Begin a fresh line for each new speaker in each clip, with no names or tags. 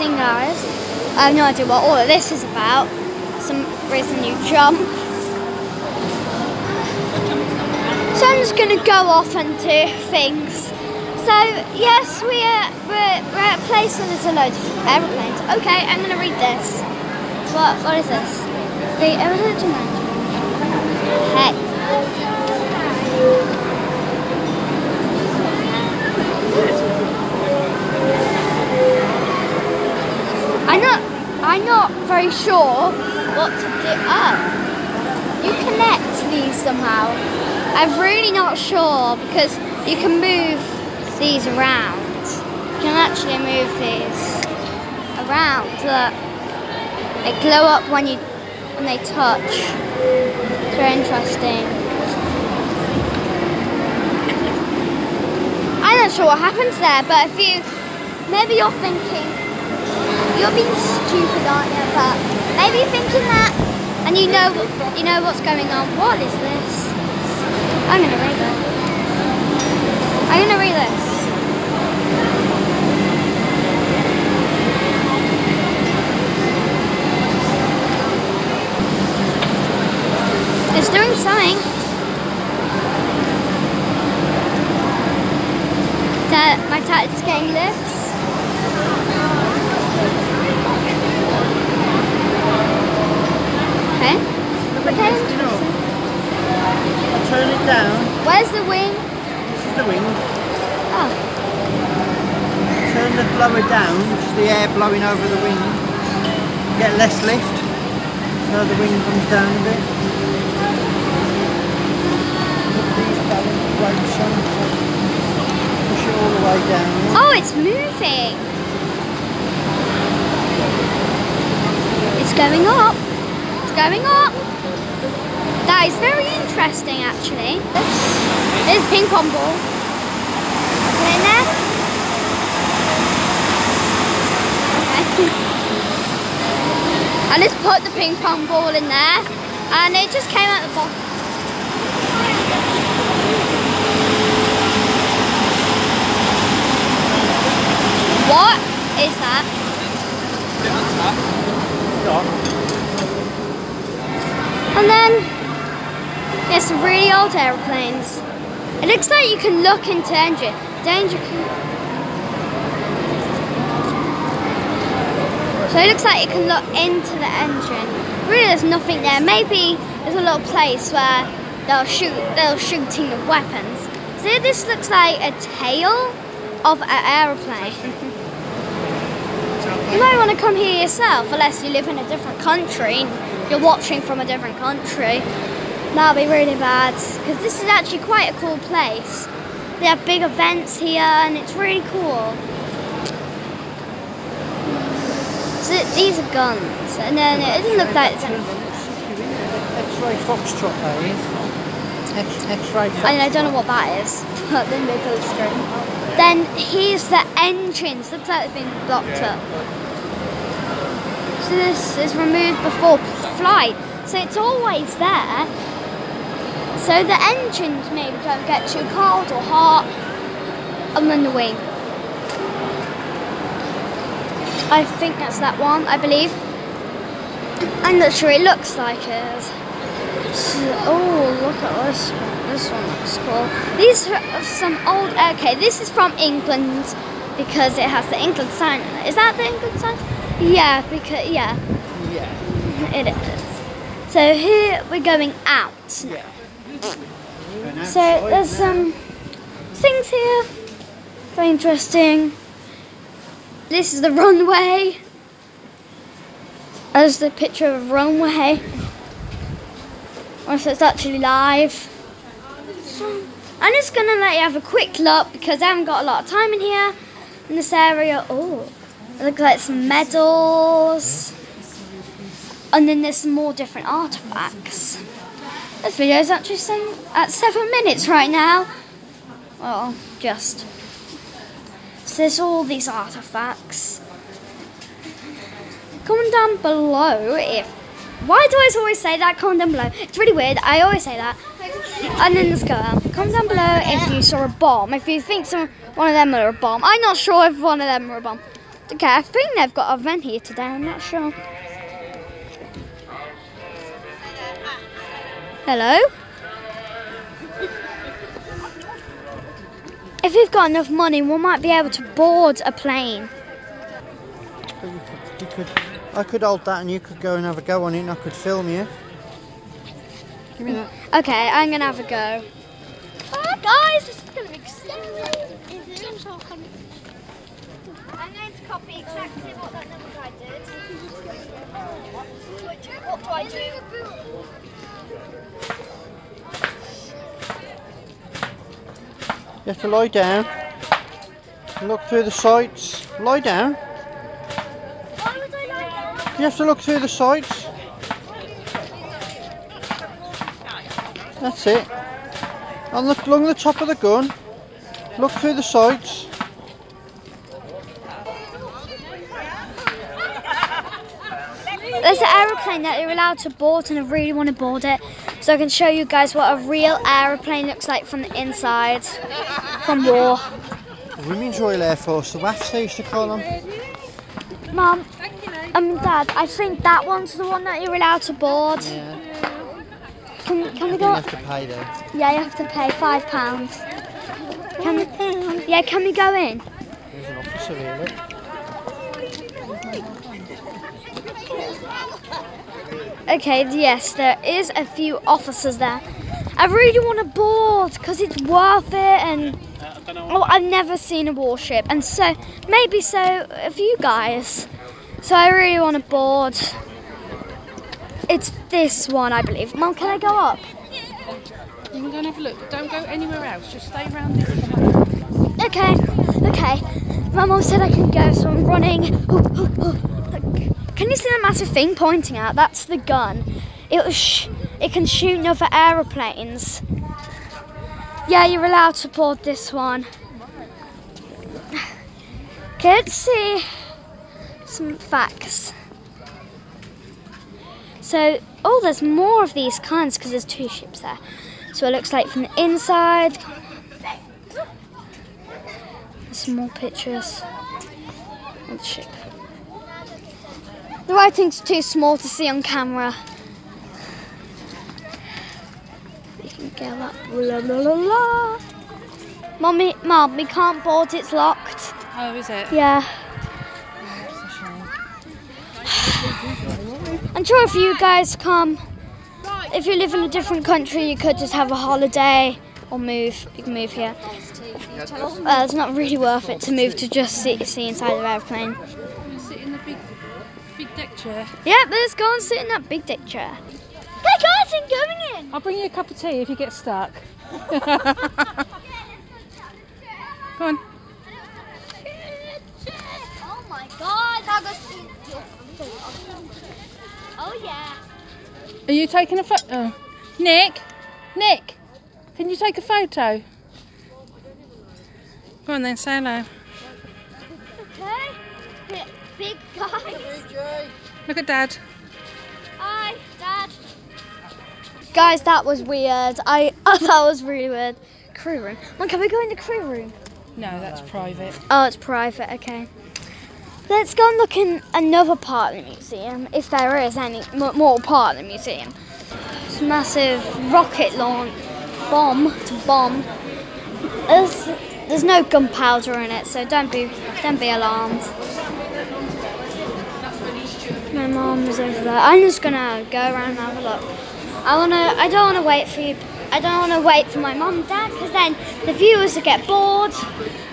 Interesting guys. I have no idea what all of this is about. Some reason you jump. So I'm just gonna go off and do things. So yes, we are we're, we're at a place where there's a load of aeroplanes. Okay, I'm gonna read this. What what is this? The aerodynamic. Hey. I'm not I'm not very sure what to do. Oh. You connect these somehow. I'm really not sure because you can move these around. You can actually move these around. Look. They glow up when you when they touch. It's very interesting. I'm not sure what happens there, but if you maybe you're thinking you're being stupid, aren't you? But maybe you're thinking that and you know you know what's going on. What is this? I'm gonna read it. I'm gonna read this. It's doing something. That my tat's getting lifts. Okay.
You know, turn it down.
Where's the wing?
This is the wing.
Oh,
Turn the blower down, just the air blowing over the wing. Get less lift. So the wing comes down a bit. Put these balance brakes on. Push it all the way down.
oh, it's moving. It's going up. It's going up. That is very interesting, actually. There's ping pong ball. It in there. Okay. I just put the ping pong ball in there, and it just came out the bottom. What is that? And then really old aeroplanes. It looks like you can look into engine. Danger. So it looks like you can look into the engine. Really, there's nothing there. Maybe there's a little place where they'll shoot. They're shooting the weapons. So this looks like a tail of an aeroplane. You might want to come here yourself, unless you live in a different country and you're watching from a different country. That'll be really bad, because this is actually quite a cool place. They have big events here, and it's really cool. So these are guns, and then it doesn't look like it's any.
X-ray foxtrot that is. X-ray foxtrot.
I, I don't know what that is, but then they go straight. Then here's the engines. Looks like they've been blocked up. So this is removed before flight. So it's always there. So the engines maybe don't get too cold or hot. And then the wing. I think that's that one, I believe. I'm not sure, it looks like it. So, oh, look at this one. This one looks cool. These are some old. Okay, this is from England because it has the England sign on it. Is that the England sign? Yeah, because yeah,
Yeah.
it is. So here we're going out. now.
Yeah.
So there's some things here. Very interesting. This is the runway. There's the picture of runway. Or if it's actually live. So, I'm just gonna let you have a quick look because I haven't got a lot of time in here in this area. Oh, look like some medals. And then there's some more different artifacts. This video is actually some, at seven minutes right now. Well, just. So there's all these artifacts. Comment down below if. Why do I always say that? Comment down below. It's really weird. I always say that. And then let's go. Comment down below if you saw a bomb. If you think some one of them are a bomb. I'm not sure if one of them are a bomb. Okay, I think they've got a vent here today. I'm not sure. Hello? If we've got enough money, we might be able to board a plane.
But you could, you could, I could hold that and you could go and have a go on it and I could film you. Give me that.
Okay, I'm gonna have a go. Ah, guys, this is gonna be exciting. I'm going to copy exactly what that number guy did. What do I do?
You have to lie down. Look through the sights. Lie down. You have to look through the sights. That's it. And look along the top of the gun. Look through the sights.
Aeroplane that you're allowed to board, and I really want to board it, so I can show you guys what a real aeroplane looks like from the inside, from war.
Women's Royal Air Force, the WAFs they used to call them.
Mum, um, Dad, I think that one's the one that you're allowed to board.
Yeah.
Can, can we
You
go?
have to pay though.
Yeah, you have to pay five pounds. Can we? Yeah, can we go in?
There's an officer here, look.
Okay, yes, there is a few officers there. I really want to board because it's worth it, and oh, I've never seen a warship, and so maybe so have you guys. So I really want to board. It's this one, I believe. Mum, can I go up?
You can go and have a look. Don't go anywhere else. Just stay around this corner.
Okay, okay. My mum said I can go, so I'm running. Ooh, ooh, ooh. Can you see the massive thing pointing out? That's the gun. It it can shoot other aeroplanes. Yeah, you're allowed to board this one. Okay, let's see some facts. So, oh, there's more of these kinds because there's two ships there. So it looks like from the inside. Some more pictures of the ship. The writing's too small to see on camera. You can go up. La la la la. Mommy, Mom, we can't board. It's locked.
Oh, is it?
Yeah.
That's a shame.
I'm sure if you guys come, if you live in a different country, you could just have a holiday or move. You can move here. Uh, it's not really worth it to move to just see, see inside the airplane.
Chair.
Yep, let's go and sit in that big dick chair. Hey guys, I'm going in.
I'll bring you a cup of tea if you get stuck. Go on.
Oh my god, that was Oh yeah.
Are you taking a photo? Oh. Nick, Nick, can you take a photo? Go on then, say hello.
Okay. Big, big guys.
Look at Dad.
Hi, Dad. Guys, that was weird. I oh, that was really weird. Crew room. Mom, can we go in the crew room?
No, that's private.
Oh, it's private. Okay. Let's go and look in another part of the museum, if there is any m- more part of the museum. It's a massive rocket launch bomb to bomb. There's, there's no gunpowder in it, so don't be don't be alarmed. My mom is over there. I'm just gonna go around and have a look. I wanna. I don't wanna wait for you. I don't wanna wait for my mom and dad because then the viewers will get bored.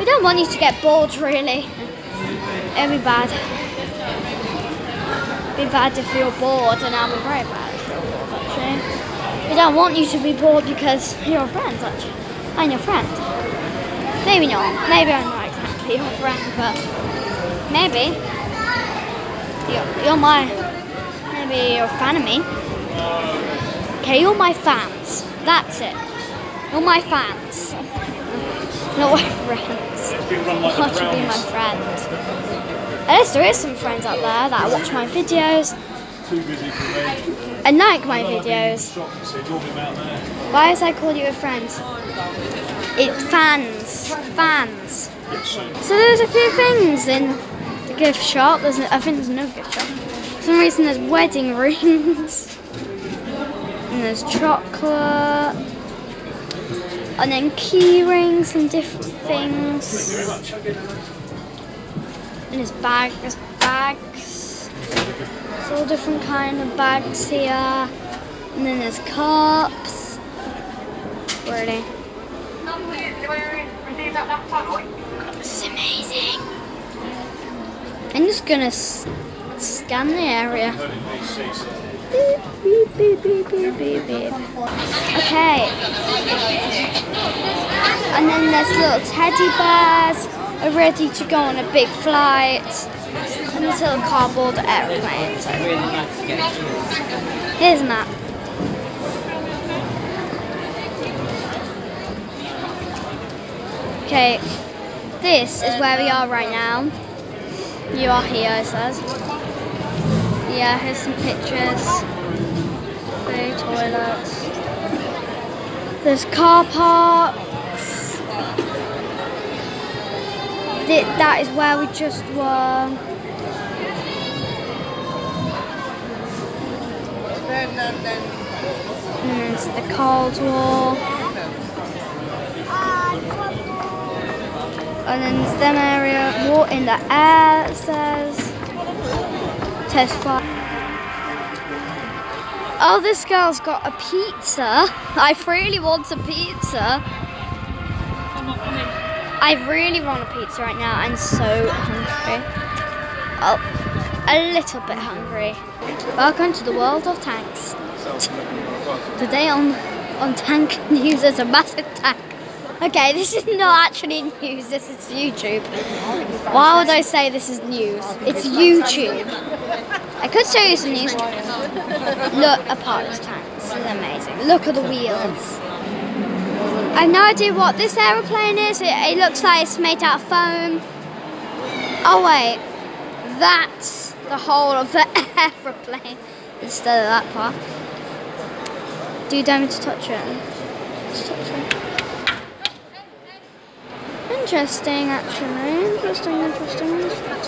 We don't want you to get bored, really. It'd be bad. Be bad if you're bored, and I'll be very bad if you're bored, actually. We don't want you to be bored because you're a friend, actually. I'm your friend. Maybe not. Maybe I'm not exactly your friend, but maybe. You're, you're my. Maybe you're a fan of me. Okay, you're my fans. That's it. You're my fans. Not my friends.
It's been run like the
to be my friend. Oh, Unless there is some friends out there that watch my videos
Too busy for me.
and like my videos.
Stop and see all them out there.
Why is I call you a friend? It's fans. Fans. So there's a few things in the gift shop. There's I think there's no gift shop. For some reason there's wedding rings. And there's chocolate. And then key rings and different things. And there's bag there's bags. There's all different kind of bags here. And then there's cups. Where are they? This is amazing. Just gonna scan the area. Beep, beep, beep, beep, beep, beep. Okay. And then there's little teddy bears are ready to go on a big flight. And this little cardboard aeroplane. So. Here's a map. Okay, this is where we are right now. You are here, it says. Yeah, here's some pictures. Three toilets. There's car parks. Th- that is where we just were. And it's the Cold War. And then STEM area, war in the air, says. Test flight. Oh, this girl's got a pizza. I really want a pizza. I really want a pizza right now. I'm so hungry. Oh, a little bit hungry. Welcome to the world of tanks. Today on on tank news, there's a massive tank. Okay, this is not actually news. This is YouTube. Why would I say this is news? It's YouTube. I could show you some news. Look, a pilot's tank. This is amazing. Look at the wheels. I have no idea what this aeroplane is. It, it looks like it's made out of foam. Oh wait, that's the whole of the aeroplane instead of that part. Do you dare to touch it? Just touch it. Interesting, actually. Interesting, interesting, interesting.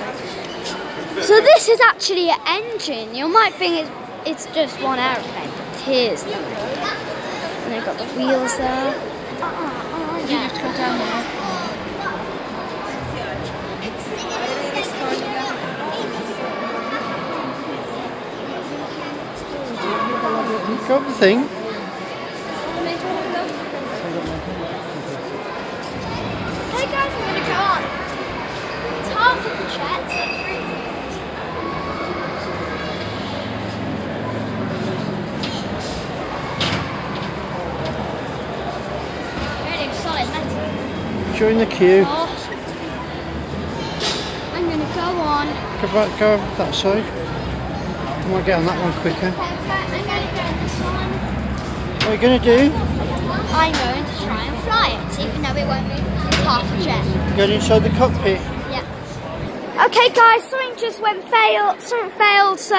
So this is actually an engine. You might think it's, it's just one aeroplane, but it is. And they've got the wheels there.
You have to go down there.
Got the thing?
Hey guys, I'm gonna go on. It's half of the chat, so it's really Really solid metal.
Join the queue.
I'm gonna go on.
Go back, go over that side. I might get on that one quicker.
I'm gonna go on this one.
What are you going to do?
I'm going to try and fly it, even though it won't move. Half a jet.
Go inside the cockpit.
Yeah. Okay, guys, something just went fail. Something failed, so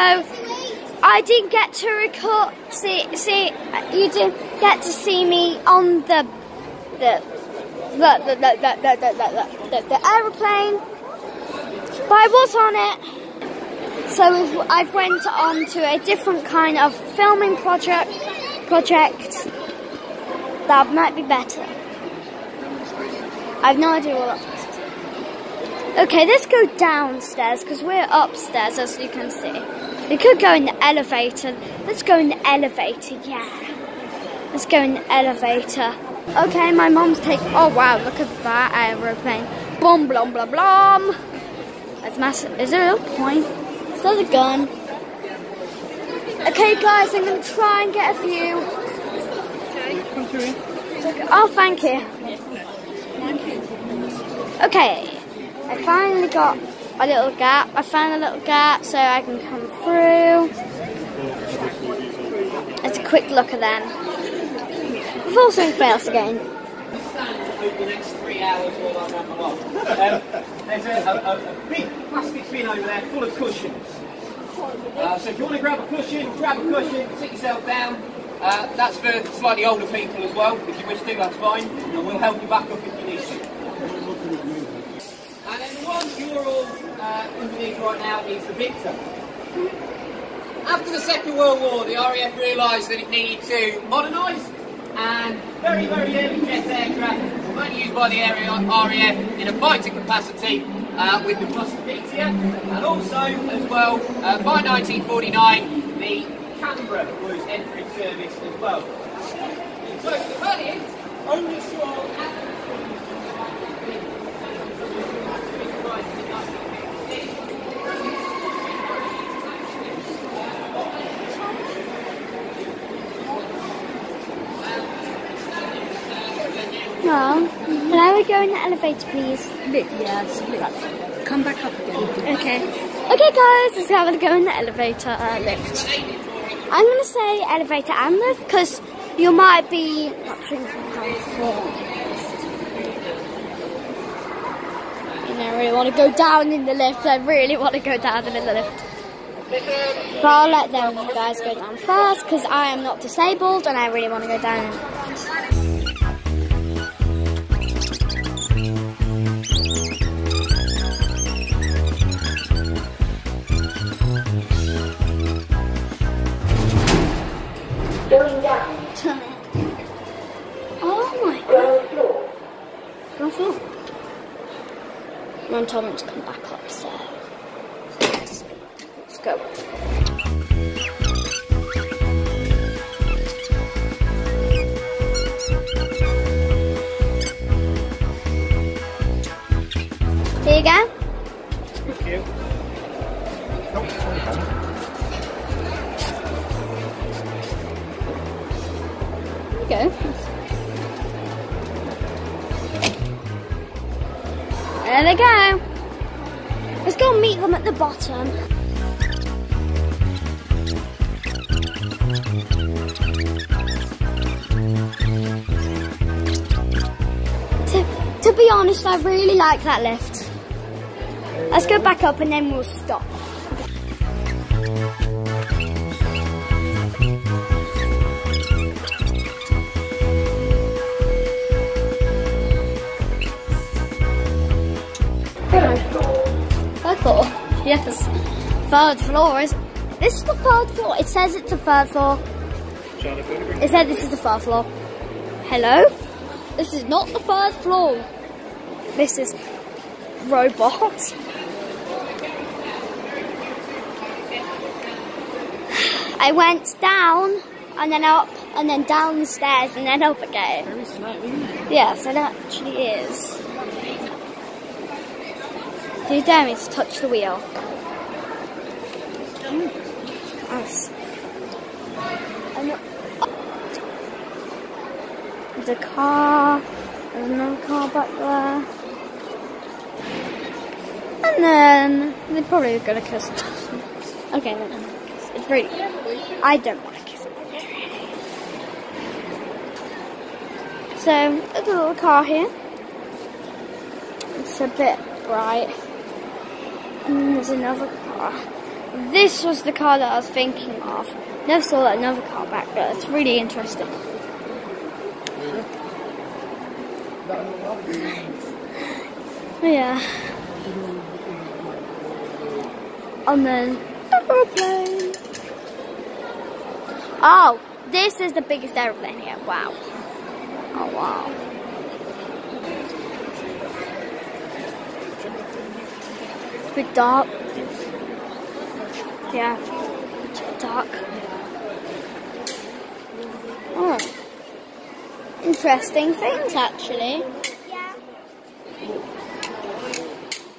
I didn't get to record. See, see, you didn't get to see me on the the the the the the the, the, the, the, the aeroplane, but I was on it. So I've went on to a different kind of filming project project that might be better. I have no idea what. Okay, let's go downstairs because we're upstairs as you can see. We could go in the elevator. Let's go in the elevator, yeah. Let's go in the elevator. Okay, my mom's taking. Oh wow, look at that aeroplane. Blum blum blum. Let's It's massive. Is there a point? Is that a gun? Okay, guys, I'm gonna try and get a view. Okay.
Come through.
Oh, thank you. Okay, I finally got a little gap. I found a little gap so I can come through. Let's a quick look at them. Before something fails again.
over the next three hours while I along. Um, there's a, a, a, a big plastic bin over there full of cushions. Uh, so if you want to grab a cushion, grab a cushion, sit yourself down. Uh, that's for slightly older people as well. If you wish to, that's fine. And we'll help you back up if you need to. And then the one you're all uh, underneath right now is the Victor. After the Second World War, the RAF realised that it needed to modernise and very, very early jet aircraft only used by the RAF in a fighter capacity uh, with the Prospectia and also, as well, uh, by 1949, the Canberra was entering service as well. So the Valiant only saw
No. Can I go in the elevator, please?
Just look. Come back up again.
Okay. Okay, guys, let's have a go in the elevator uh, lift. I'm gonna say elevator and lift because you might be watching from house four. And I really want to go down in the lift. I really want to go down in the lift. But I'll let them guys go down first because I am not disabled and I really want to go down. Turn it. Oh my god. Ground floor. Mum told me to come back up, let's, let's go. Here you go. The bottom. To, to be honest, I really like that lift. Let's go back up and then we'll stop. Yes. Third floor is. This is the third floor. It says it's the third floor. It said this is the third floor. Hello? This is not the third floor. This is robot. I went down and then up and then down the stairs and then up again.
Very slow.
Yes, it actually is. Do you dare me to touch the wheel? Nice. There's a car. There's another car back there. And then they're probably gonna kiss. Okay, they're gonna kiss. It's really. I don't want to kiss it. So there's a little car here. It's a bit bright. There's another car. This was the car that I was thinking of. Never saw another car back there. It's really interesting. Yeah. And then aeroplane. Oh, this is the biggest aeroplane here. Wow. Oh wow. It's a bit dark. Yeah. It's a bit dark. Oh. Interesting things actually. Yeah.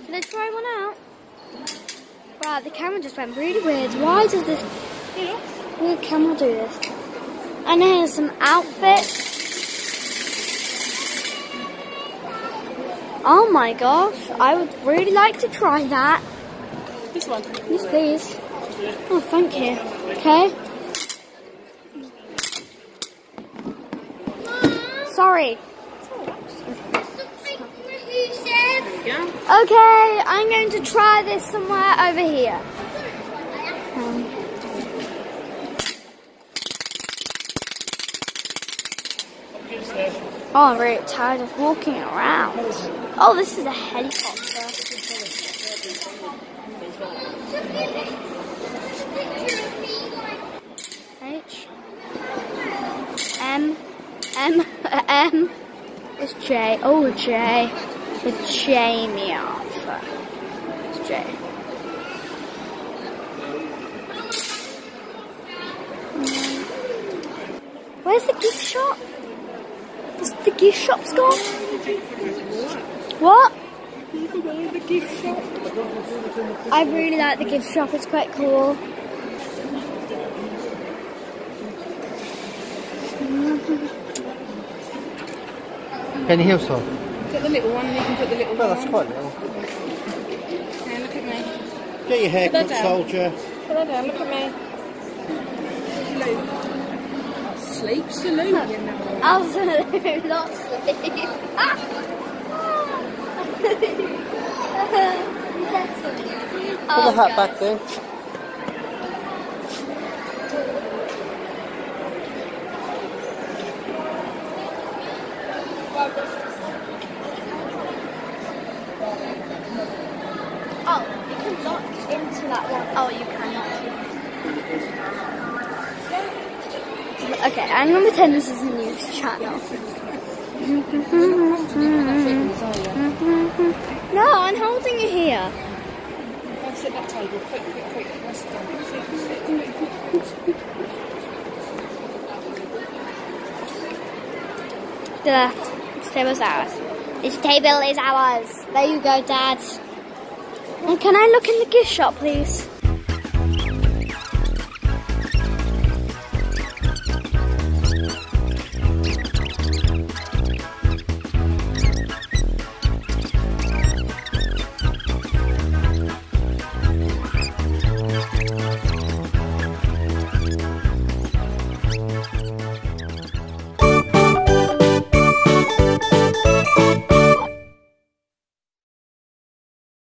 Let's try one out. Wow, the camera just went really weird. Why does this weird camera do this? And here's some outfits. Oh my gosh, I would really like to try that.
This one.
Yes, please. Oh, thank you. Okay. Sorry.
Yeah.
Okay, I'm going to try this somewhere over here. Um, Oh, I'm really tired of walking around. Oh, this is a helicopter. H M M M It's J. Oh, J. The Jamie Arthur. It's J. Where's the gift shop? Is the gift shop's gone? What? I really like the gift shop, it's quite cool.
Penny Hillside.
Get the little one and you can put the little
Well,
one
that's quite little.
Yeah, look at me.
Get your hair
Put
cut, soldier.
Put that down, look at me. Sleep salute, you know.
Absolutely not sleep.
Put the hat oh, back there.
Oh, you can lock into that one. Oh, you cannot. Okay, I'm gonna pretend this is a news channel. No, I'm holding it here.
That table.
The table's ours. This table is ours. There you go, Dad. And can I look in the gift shop, please?